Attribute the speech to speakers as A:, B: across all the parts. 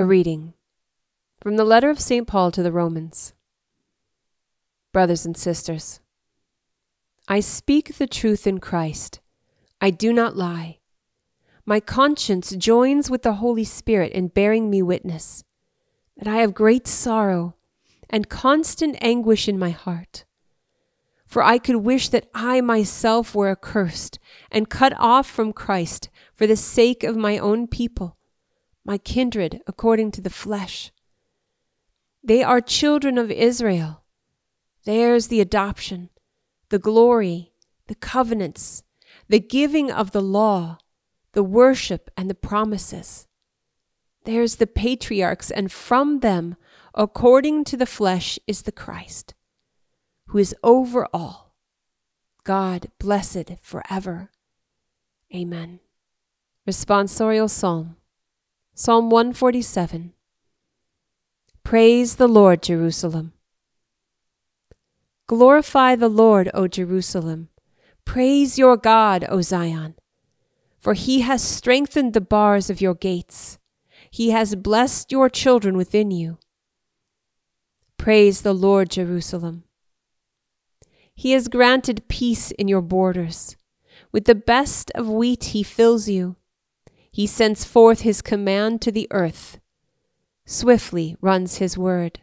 A: A reading from the letter of St. Paul to the Romans. Brothers and sisters, I speak the truth in Christ. I do not lie. My conscience joins with the Holy Spirit in bearing me witness that I have great sorrow and constant anguish in my heart. For I could wish that I myself were accursed and cut off from Christ for the sake of my own people my kindred according to the flesh. They are children of Israel. Theirs the adoption, the glory, the covenants, the giving of the law, the worship, and the promises. Theirs the patriarchs, and from them, according to the flesh, is the Christ, who is over all. God blessed forever. Amen. Responsorial Psalm Psalm 147 Praise the Lord, Jerusalem. Glorify the Lord, O Jerusalem. Praise your God, O Zion. For he has strengthened the bars of your gates. He has blessed your children within you. Praise the Lord, Jerusalem. He has granted peace in your borders. With the best of wheat he fills you. He sends forth his command to the earth. Swiftly runs his word.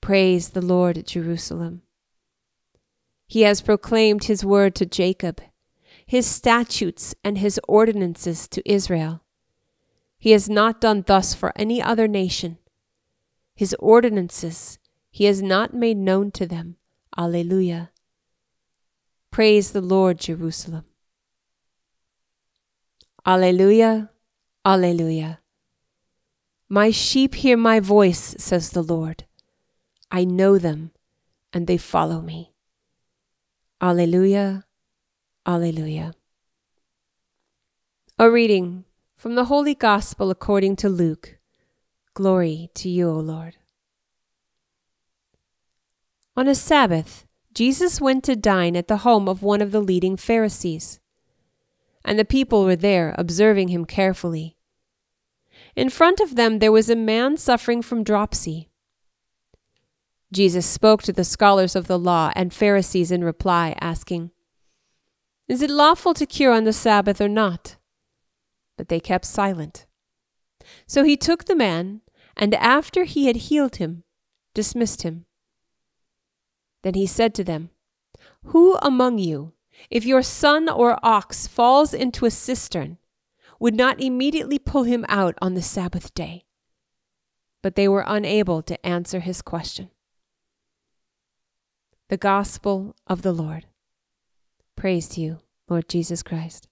A: Praise the Lord at Jerusalem. He has proclaimed his word to Jacob, his statutes and his ordinances to Israel. He has not done thus for any other nation. His ordinances he has not made known to them. Alleluia. Praise the Lord, Jerusalem. Alleluia, Alleluia. My sheep hear my voice, says the Lord. I know them, and they follow me. Alleluia, Alleluia. A reading from the Holy Gospel according to Luke. Glory to you, O Lord. On a Sabbath, Jesus went to dine at the home of one of the leading Pharisees and the people were there, observing him carefully. In front of them there was a man suffering from dropsy. Jesus spoke to the scholars of the law and Pharisees in reply, asking, Is it lawful to cure on the Sabbath or not? But they kept silent. So he took the man, and after he had healed him, dismissed him. Then he said to them, Who among you, if your son or ox falls into a cistern, would not immediately pull him out on the Sabbath day. But they were unable to answer his question. The Gospel of the Lord. Praise to you, Lord Jesus Christ.